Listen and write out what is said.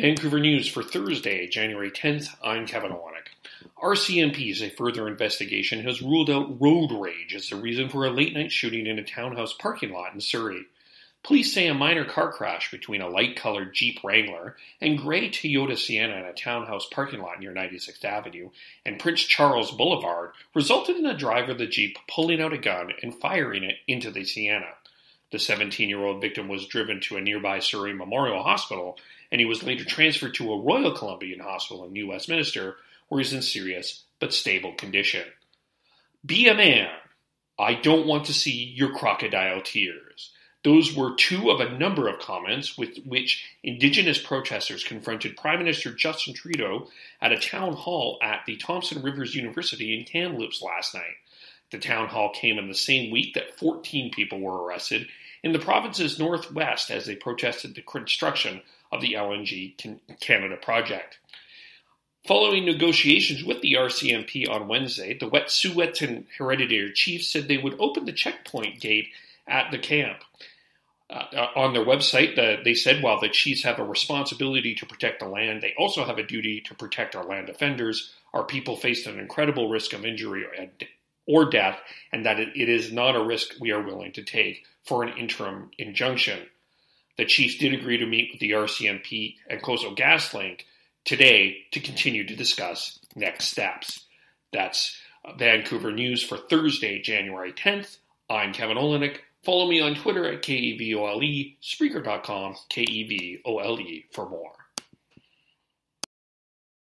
Vancouver News for Thursday, January 10th. I'm Kevin Olenick. RCMP's a further investigation has ruled out road rage as the reason for a late night shooting in a townhouse parking lot in Surrey. Police say a minor car crash between a light colored Jeep Wrangler and gray Toyota Sienna in a townhouse parking lot near 96th Avenue and Prince Charles Boulevard resulted in the driver of the Jeep pulling out a gun and firing it into the Sienna. The 17 year old victim was driven to a nearby Surrey Memorial Hospital, and he was later transferred to a Royal Columbian Hospital in New Westminster, where he's in serious but stable condition. Be a man. I don't want to see your crocodile tears. Those were two of a number of comments with which Indigenous protesters confronted Prime Minister Justin Trudeau at a town hall at the Thompson Rivers University in Kamloops last night. The town hall came in the same week that 14 people were arrested in the province's northwest as they protested the construction of the LNG Canada project. Following negotiations with the RCMP on Wednesday, the Wet'suwet'en Hereditary Chiefs said they would open the checkpoint gate at the camp. Uh, on their website, the, they said while the chiefs have a responsibility to protect the land, they also have a duty to protect our land defenders. Our people face an incredible risk of injury or death, and that it is not a risk we are willing to take for an interim injunction. The chiefs did agree to meet with the RCMP and Coastal GasLink today to continue to discuss next steps. That's Vancouver News for Thursday, January 10th. I'm Kevin Olenick. Follow me on Twitter at KEVOLE, Spreaker.com, KEVOLE for more.